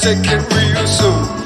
second real soon.